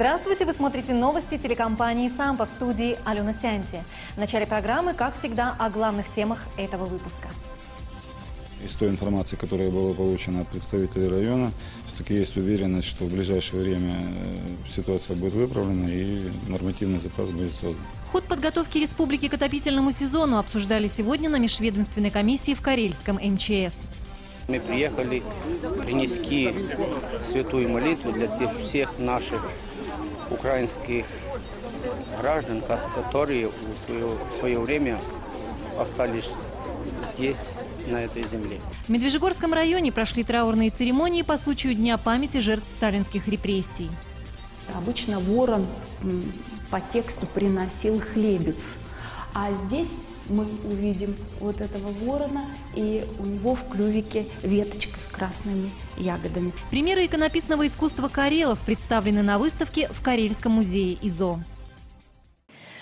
Здравствуйте, вы смотрите новости телекомпании «Сампа» в студии Алена Сянти. В начале программы, как всегда, о главных темах этого выпуска. Из той информации, которая была получена от представителей района, все-таки есть уверенность, что в ближайшее время э, ситуация будет выправлена и нормативный заказ будет создан. Ход подготовки республики к отопительному сезону обсуждали сегодня на межведомственной комиссии в Карельском МЧС. Мы приехали принести святую молитву для всех наших украинских граждан, ко- которые в свое, в свое время остались здесь, на этой земле. В Медвежьегорском районе прошли траурные церемонии по случаю Дня памяти жертв сталинских репрессий. Обычно ворон по тексту приносил хлебец. А здесь мы увидим вот этого ворона, и у него в клювике веточка красными ягодами. Примеры иконописного искусства карелов представлены на выставке в Карельском музее ИЗО.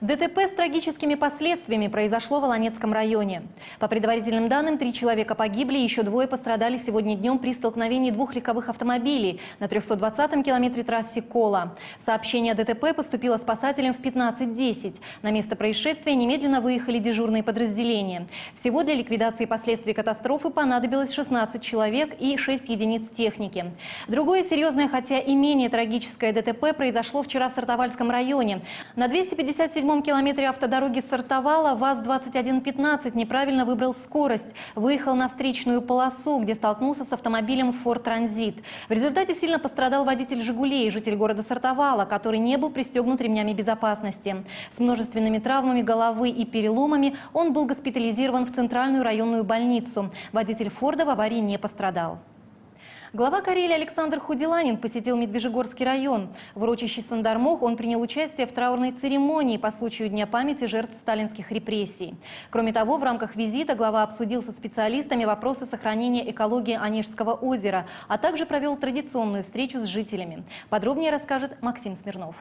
ДТП с трагическими последствиями произошло в Волонецком районе. По предварительным данным, три человека погибли, еще двое пострадали сегодня днем при столкновении двух легковых автомобилей на 320-м километре трассе Кола. Сообщение о ДТП поступило спасателям в 15.10. На место происшествия немедленно выехали дежурные подразделения. Всего для ликвидации последствий катастрофы понадобилось 16 человек и 6 единиц техники. Другое серьезное, хотя и менее трагическое ДТП произошло вчера в Сартовальском районе. На 257 километре автодороги Сартовала ВАЗ-2115 неправильно выбрал скорость. Выехал на встречную полосу, где столкнулся с автомобилем Ford Transit. В результате сильно пострадал водитель «Жигулей», житель города Сартовала, который не был пристегнут ремнями безопасности. С множественными травмами головы и переломами он был госпитализирован в Центральную районную больницу. Водитель «Форда» в аварии не пострадал. Глава Карелии Александр Худиланин посетил Медвежьегорский район. В урочище Сандармох он принял участие в траурной церемонии по случаю Дня памяти жертв сталинских репрессий. Кроме того, в рамках визита глава обсудил со специалистами вопросы сохранения экологии Онежского озера, а также провел традиционную встречу с жителями. Подробнее расскажет Максим Смирнов.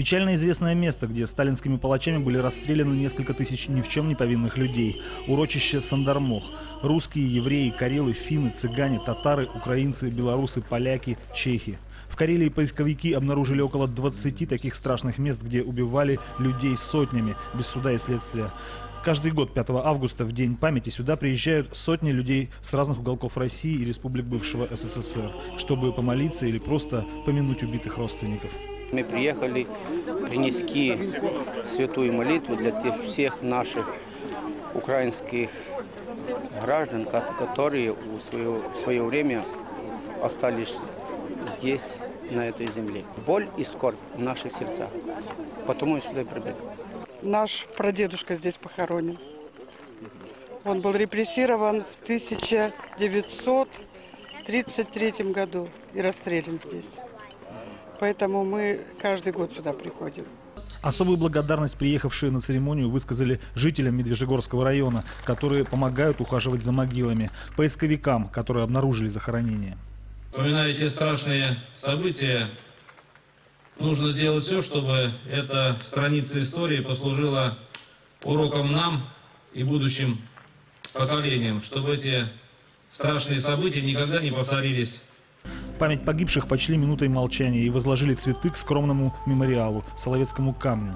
Печально известное место, где сталинскими палачами были расстреляны несколько тысяч ни в чем не повинных людей. Урочище Сандармох. Русские, евреи, карелы, финны, цыгане, татары, украинцы, белорусы, поляки, чехи. В Карелии поисковики обнаружили около 20 таких страшных мест, где убивали людей сотнями, без суда и следствия. Каждый год 5 августа, в День памяти, сюда приезжают сотни людей с разных уголков России и республик бывшего СССР, чтобы помолиться или просто помянуть убитых родственников. Мы приехали принести святую молитву для тех всех наших украинских граждан, ко- которые в свое, в свое время остались здесь, на этой земле. Боль и скорбь в наших сердцах. Потому я сюда прибыл. Наш прадедушка здесь похоронен. Он был репрессирован в 1933 году и расстрелян здесь. Поэтому мы каждый год сюда приходим. Особую благодарность приехавшие на церемонию высказали жителям Медвежьегорского района, которые помогают ухаживать за могилами, поисковикам, которые обнаружили захоронение. Вспоминая те страшные события, нужно сделать все, чтобы эта страница истории послужила уроком нам и будущим поколениям, чтобы эти страшные события никогда не повторились Память погибших почли минутой молчания и возложили цветы к скромному мемориалу, Соловецкому камню.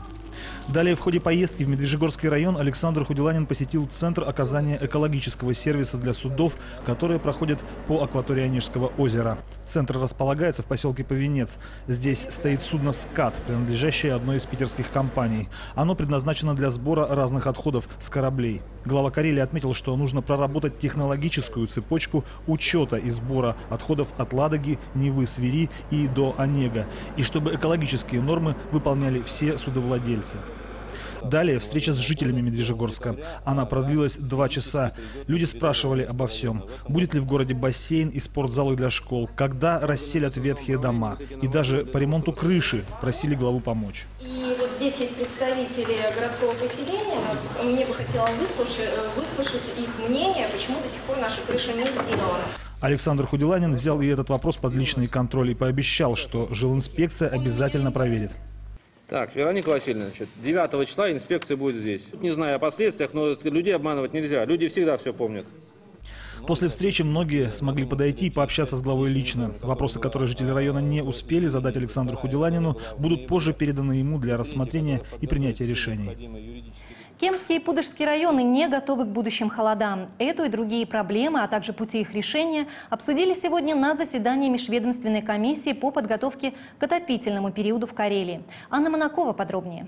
Далее в ходе поездки в Медвежьегорский район Александр Худиланин посетил Центр оказания экологического сервиса для судов, которые проходят по акватории Онежского озера. Центр располагается в поселке Повенец. Здесь стоит судно «Скат», принадлежащее одной из питерских компаний. Оно предназначено для сбора разных отходов с кораблей. Глава Карелии отметил, что нужно проработать технологическую цепочку учета и сбора отходов от Ладоги, Невы, Свири и до Онега, и чтобы экологические нормы выполняли все судовладельцы. Далее встреча с жителями Медвежьегорска. Она продлилась два часа. Люди спрашивали обо всем. Будет ли в городе бассейн и спортзалы для школ? Когда расселят ветхие дома? И даже по ремонту крыши просили главу помочь. И вот здесь есть представители городского поселения. Мне бы хотелось выслушать, выслушать их мнение, почему до сих пор наша крыша не сделана. Александр Худиланин взял и этот вопрос под личный контроль и пообещал, что жилинспекция обязательно проверит. Так, Вероника Васильевна, значит, 9 числа инспекция будет здесь. Не знаю о последствиях, но людей обманывать нельзя. Люди всегда все помнят. После встречи многие смогли подойти и пообщаться с главой лично. Вопросы, которые жители района не успели задать Александру Худиланину, будут позже переданы ему для рассмотрения и принятия решений. Кемский и Пудожский районы не готовы к будущим холодам. Эту и другие проблемы, а также пути их решения обсудили сегодня на заседании Межведомственной комиссии по подготовке к отопительному периоду в Карелии. Анна Монакова подробнее.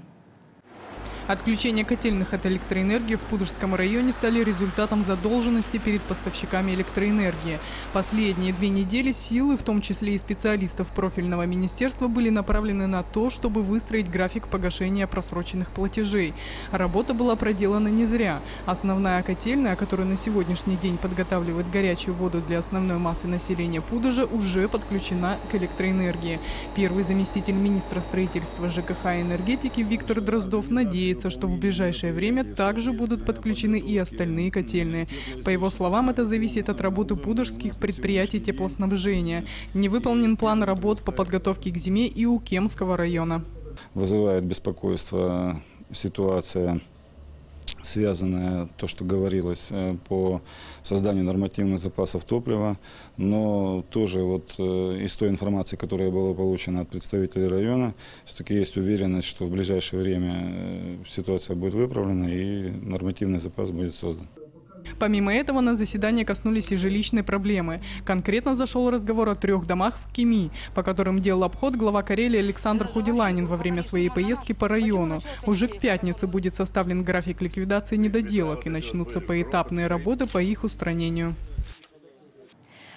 Отключение котельных от электроэнергии в Пудожском районе стали результатом задолженности перед поставщиками электроэнергии. Последние две недели силы, в том числе и специалистов профильного министерства, были направлены на то, чтобы выстроить график погашения просроченных платежей. Работа была проделана не зря. Основная котельная, которая на сегодняшний день подготавливает горячую воду для основной массы населения Пудожа, уже подключена к электроэнергии. Первый заместитель министра строительства ЖКХ и энергетики Виктор Дроздов надеется, надеется, что в ближайшее время также будут подключены и остальные котельные. По его словам, это зависит от работы пудожских предприятий теплоснабжения. Не выполнен план работ по подготовке к зиме и у Кемского района. Вызывает беспокойство ситуация связанное, то, что говорилось э, по созданию нормативных запасов топлива, но тоже вот э, из той информации, которая была получена от представителей района, все-таки есть уверенность, что в ближайшее время э, ситуация будет выправлена и нормативный запас будет создан. Помимо этого, на заседании коснулись и жилищной проблемы. Конкретно зашел разговор о трех домах в Кеми, по которым делал обход глава Карелии Александр Худиланин во время своей поездки по району. Уже к пятнице будет составлен график ликвидации недоделок и начнутся поэтапные работы по их устранению.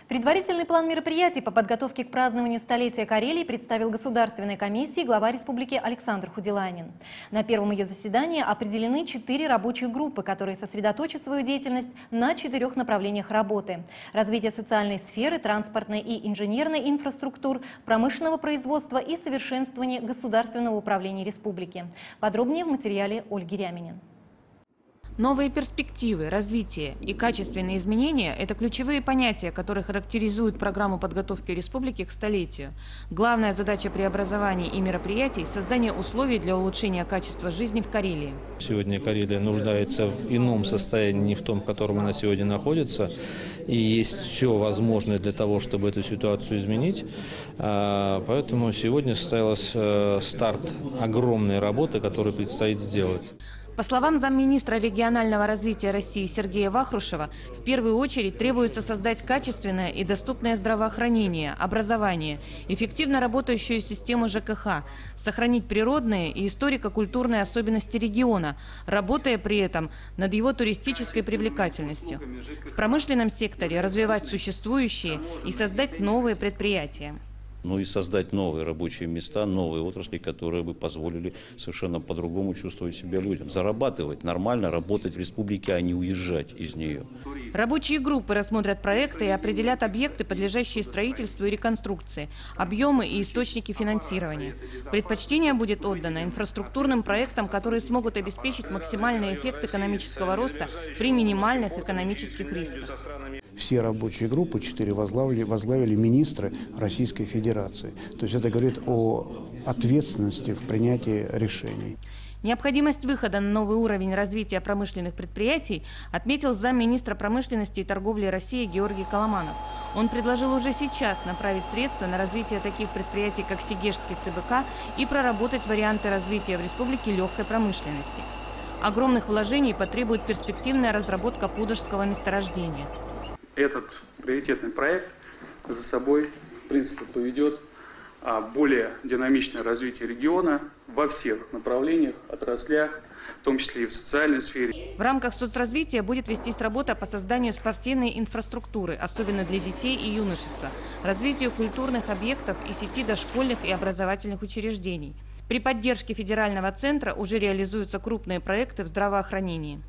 Предварительный план мероприятий по подготовке к празднованию столетия Карелии представил Государственной комиссии глава республики Александр Худиланин. На первом ее заседании определены четыре рабочие группы, которые сосредоточат свою деятельность на четырех направлениях работы. Развитие социальной сферы, транспортной и инженерной инфраструктур, промышленного производства и совершенствование государственного управления республики. Подробнее в материале Ольги Ряминин. Новые перспективы, развитие и качественные изменения – это ключевые понятия, которые характеризуют программу подготовки республики к столетию. Главная задача преобразований и мероприятий – создание условий для улучшения качества жизни в Карелии. Сегодня Карелия нуждается в ином состоянии, не в том, в котором она сегодня находится, и есть все возможное для того, чтобы эту ситуацию изменить. А, поэтому сегодня состоялся старт огромной работы, которую предстоит сделать. По словам замминистра регионального развития России Сергея Вахрушева, в первую очередь требуется создать качественное и доступное здравоохранение, образование, эффективно работающую систему ЖКХ, сохранить природные и историко-культурные особенности региона, работая при этом над его туристической привлекательностью. В промышленном секторе развивать существующие и создать новые предприятия ну и создать новые рабочие места, новые отрасли, которые бы позволили совершенно по-другому чувствовать себя людям. Зарабатывать, нормально работать в республике, а не уезжать из нее. Рабочие группы рассмотрят проекты и определят объекты, подлежащие строительству и реконструкции, объемы и источники финансирования. Предпочтение будет отдано инфраструктурным проектам, которые смогут обеспечить максимальный эффект экономического роста при минимальных экономических рисках. Все рабочие группы, четыре возглавили, возглавили министры Российской Федерации. То есть это говорит о ответственности в принятии решений. Необходимость выхода на новый уровень развития промышленных предприятий отметил замминистра промышленности и торговли России Георгий Коломанов. Он предложил уже сейчас направить средства на развитие таких предприятий, как Сигежский ЦБК, и проработать варианты развития в республике легкой промышленности. Огромных вложений потребует перспективная разработка пудожского месторождения. Этот приоритетный проект за собой, принципе, поведет а, более динамичное развитие региона во всех направлениях, отраслях, в том числе и в социальной сфере. В рамках соцразвития будет вестись работа по созданию спортивной инфраструктуры, особенно для детей и юношества, развитию культурных объектов и сети дошкольных и образовательных учреждений. При поддержке федерального центра уже реализуются крупные проекты в здравоохранении.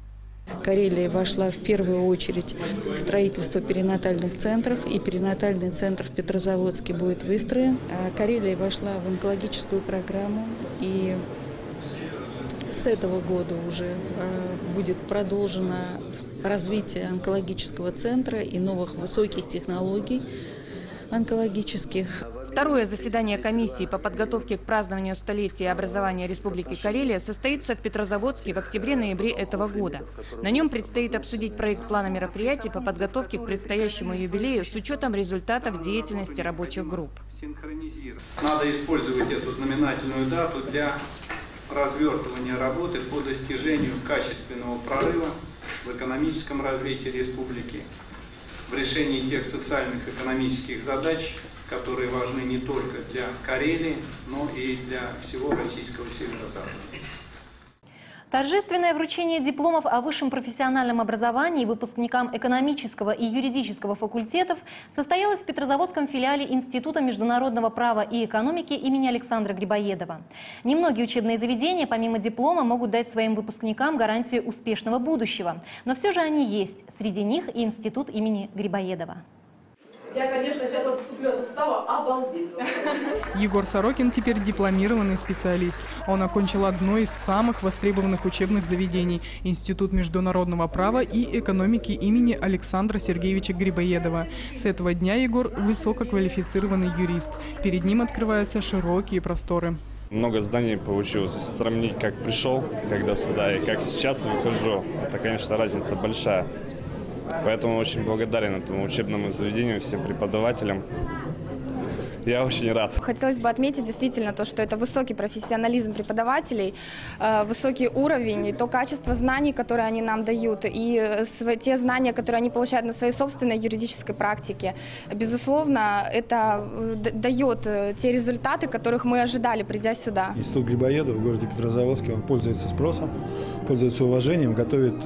Карелия вошла в первую очередь в строительство перинатальных центров, и перинатальный центр в Петрозаводске будет выстроен. А Карелия вошла в онкологическую программу, и с этого года уже а, будет продолжено развитие онкологического центра и новых высоких технологий онкологических. Второе заседание комиссии по подготовке к празднованию столетия образования Республики Карелия состоится в Петрозаводске в октябре-ноябре этого года. На нем предстоит обсудить проект плана мероприятий по подготовке к предстоящему юбилею с учетом результатов деятельности рабочих групп. Надо использовать эту знаменательную дату для развертывания работы по достижению качественного прорыва в экономическом развитии республики, в решении тех социальных экономических задач, которые важны не только для Карелии, но и для всего российского северо-запада. Торжественное вручение дипломов о высшем профессиональном образовании выпускникам экономического и юридического факультетов состоялось в Петрозаводском филиале Института международного права и экономики имени Александра Грибоедова. Немногие учебные заведения помимо диплома могут дать своим выпускникам гарантию успешного будущего. Но все же они есть. Среди них и Институт имени Грибоедова. Я, конечно, сейчас отступлю от устава, обалдеть. Егор Сорокин теперь дипломированный специалист. Он окончил одно из самых востребованных учебных заведений – Институт международного права и экономики имени Александра Сергеевича Грибоедова. С этого дня Егор – высококвалифицированный юрист. Перед ним открываются широкие просторы. Много знаний получилось. Если сравнить, как пришел, когда сюда, и как сейчас выхожу, это, конечно, разница большая. Поэтому очень благодарен этому учебному заведению, всем преподавателям. Я очень рад. Хотелось бы отметить действительно то, что это высокий профессионализм преподавателей, э, высокий уровень, и то качество знаний, которые они нам дают, и э, те знания, которые они получают на своей собственной юридической практике. Безусловно, это э, дает те результаты, которых мы ожидали, придя сюда. Институт Грибоедова в городе Петрозаводске, он пользуется спросом, пользуется уважением, готовит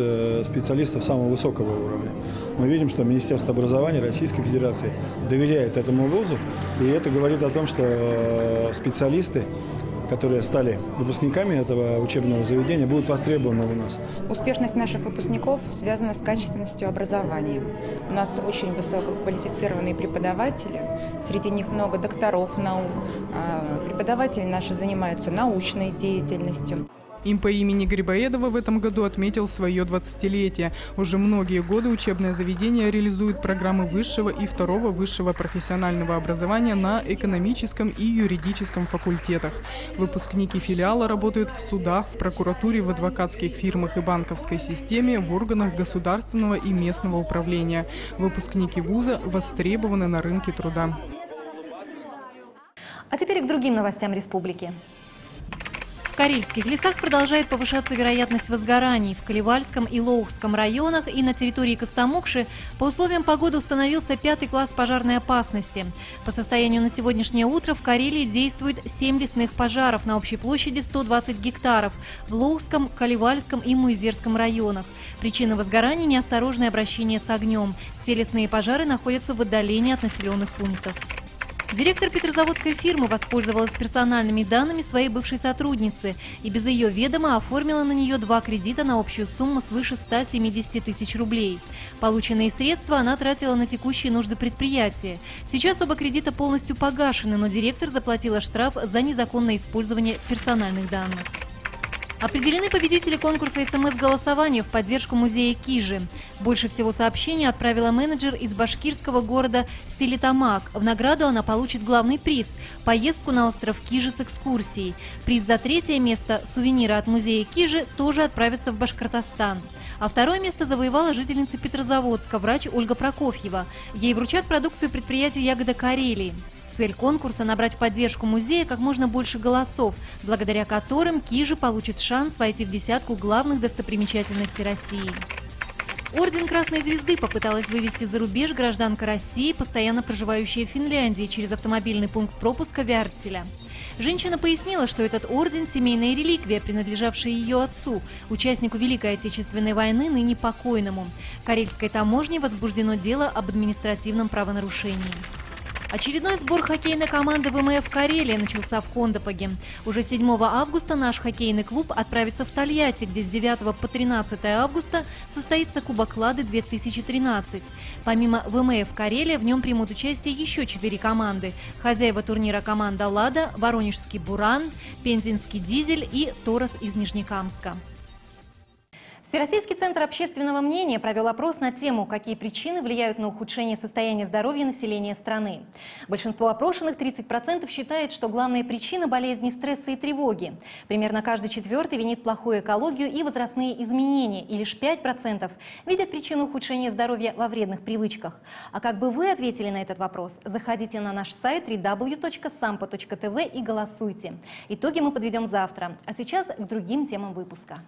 специалистов самого высокого уровня. Мы видим, что Министерство образования Российской Федерации доверяет этому вузу, и это говорит о том, что э, специалисты, которые стали выпускниками этого учебного заведения, будут востребованы у нас. Успешность наших выпускников связана с качественностью образования. У нас очень высококвалифицированные преподаватели, среди них много докторов наук. А преподаватели наши занимаются научной деятельностью. Им по имени Грибоедова в этом году отметил свое 20-летие. Уже многие годы учебное заведение реализует программы высшего и второго высшего профессионального образования на экономическом и юридическом факультетах. Выпускники филиала работают в судах, в прокуратуре, в адвокатских фирмах и банковской системе, в органах государственного и местного управления. Выпускники вуза востребованы на рынке труда. А теперь к другим новостям республики. В Карельских лесах продолжает повышаться вероятность возгораний. В Каливальском и Лоухском районах и на территории Костомукши по условиям погоды установился пятый класс пожарной опасности. По состоянию на сегодняшнее утро в Карелии действует 7 лесных пожаров на общей площади 120 гектаров в Лоухском, Каливальском и Муизерском районах. Причина возгораний – неосторожное обращение с огнем. Все лесные пожары находятся в отдалении от населенных пунктов. Директор петрозаводской фирмы воспользовалась персональными данными своей бывшей сотрудницы и без ее ведома оформила на нее два кредита на общую сумму свыше 170 тысяч рублей. Полученные средства она тратила на текущие нужды предприятия. Сейчас оба кредита полностью погашены, но директор заплатила штраф за незаконное использование персональных данных. Определены победители конкурса СМС-голосования в поддержку музея Кижи. Больше всего сообщений отправила менеджер из башкирского города Стелитамак. В награду она получит главный приз – поездку на остров Кижи с экскурсией. Приз за третье место – сувениры от музея Кижи тоже отправятся в Башкортостан. А второе место завоевала жительница Петрозаводска, врач Ольга Прокофьева. Ей вручат продукцию предприятия «Ягода Карелии». Цель конкурса – набрать поддержку музея как можно больше голосов, благодаря которым Кижи получит шанс войти в десятку главных достопримечательностей России. Орден Красной Звезды попыталась вывести за рубеж гражданка России, постоянно проживающая в Финляндии, через автомобильный пункт пропуска Вяртселя. Женщина пояснила, что этот орден – семейная реликвия, принадлежавшая ее отцу, участнику Великой Отечественной войны, ныне покойному. Карельской таможне возбуждено дело об административном правонарушении. Очередной сбор хоккейной команды ВМФ Карелия начался в Кондопоге. Уже 7 августа наш хоккейный клуб отправится в Тольятти, где с 9 по 13 августа состоится Кубок Лады 2013. Помимо ВМФ Карелия в нем примут участие еще четыре команды. Хозяева турнира команда «Лада», Воронежский «Буран», Пензенский «Дизель» и «Торос» из Нижнекамска. Всероссийский центр общественного мнения провел опрос на тему, какие причины влияют на ухудшение состояния здоровья населения страны. Большинство опрошенных, 30%, считает, что главная причина болезни – стресса и тревоги. Примерно каждый четвертый винит плохую экологию и возрастные изменения, и лишь 5% видят причину ухудшения здоровья во вредных привычках. А как бы вы ответили на этот вопрос? Заходите на наш сайт www.sampo.tv и голосуйте. Итоги мы подведем завтра. А сейчас к другим темам выпуска.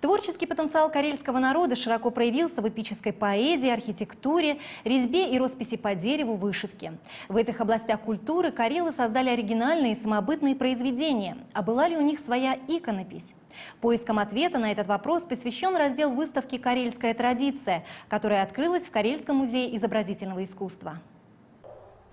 Творческий потенциал карельского народа широко проявился в эпической поэзии, архитектуре, резьбе и росписи по дереву, вышивке. В этих областях культуры карелы создали оригинальные самобытные произведения. А была ли у них своя иконопись? Поиском ответа на этот вопрос посвящен раздел выставки «Карельская традиция», которая открылась в Карельском музее изобразительного искусства.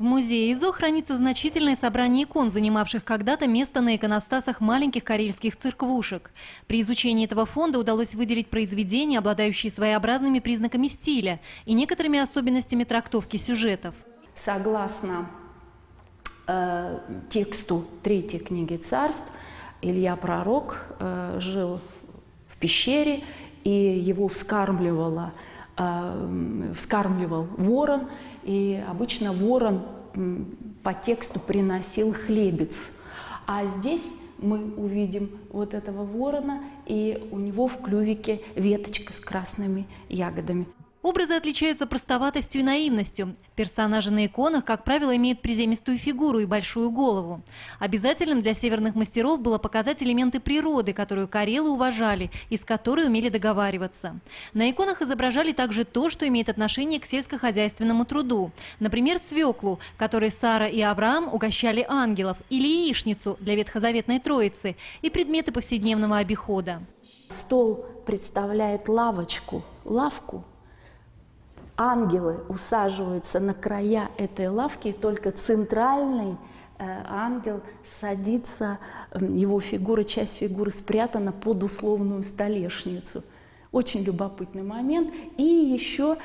В музее ИЗО хранится значительное собрание икон, занимавших когда-то место на иконостасах маленьких карельских церквушек. При изучении этого фонда удалось выделить произведения, обладающие своеобразными признаками стиля и некоторыми особенностями трактовки сюжетов. Согласно э, тексту третьей книги царств, Илья Пророк э, жил в пещере, и его вскармливала, э, вскармливал ворон – и обычно ворон по тексту приносил хлебец. А здесь мы увидим вот этого ворона, и у него в клювике веточка с красными ягодами. Образы отличаются простоватостью и наивностью. Персонажи на иконах, как правило, имеют приземистую фигуру и большую голову. Обязательным для северных мастеров было показать элементы природы, которую карелы уважали и с которой умели договариваться. На иконах изображали также то, что имеет отношение к сельскохозяйственному труду. Например, свеклу, которой Сара и Авраам угощали ангелов, или яичницу для ветхозаветной троицы и предметы повседневного обихода. Стол представляет лавочку, лавку – ангелы усаживаются на края этой лавки, и только центральный э, ангел садится, его фигура, часть фигуры спрятана под условную столешницу. Очень любопытный момент. И еще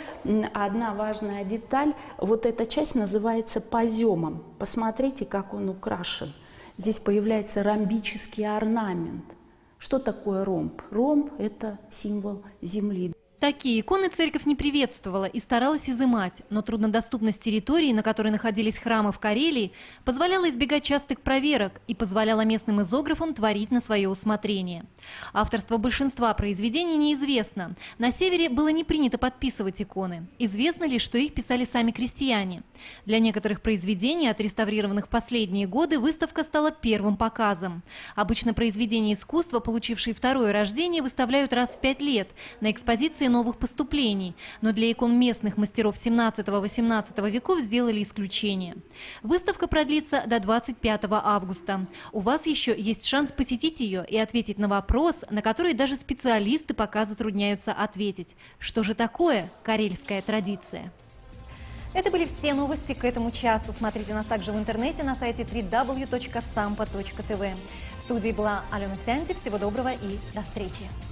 одна важная деталь. Вот эта часть называется поземом. Посмотрите, как он украшен. Здесь появляется ромбический орнамент. Что такое ромб? Ромб – это символ земли. Такие иконы церковь не приветствовала и старалась изымать, но труднодоступность территории, на которой находились храмы в Карелии, позволяла избегать частых проверок и позволяла местным изографам творить на свое усмотрение. Авторство большинства произведений неизвестно. На севере было не принято подписывать иконы. Известно лишь, что их писали сами крестьяне. Для некоторых произведений, отреставрированных в последние годы, выставка стала первым показом. Обычно произведения искусства, получившие второе рождение, выставляют раз в пять лет на экспозиции новых поступлений, но для икон местных мастеров 17-18 веков сделали исключение. Выставка продлится до 25 августа. У вас еще есть шанс посетить ее и ответить на вопрос, на который даже специалисты пока затрудняются ответить. Что же такое карельская традиция? Это были все новости к этому часу. Смотрите нас также в интернете на сайте www.sampa.tv. В студии была Алена Сянти. Всего доброго и до встречи.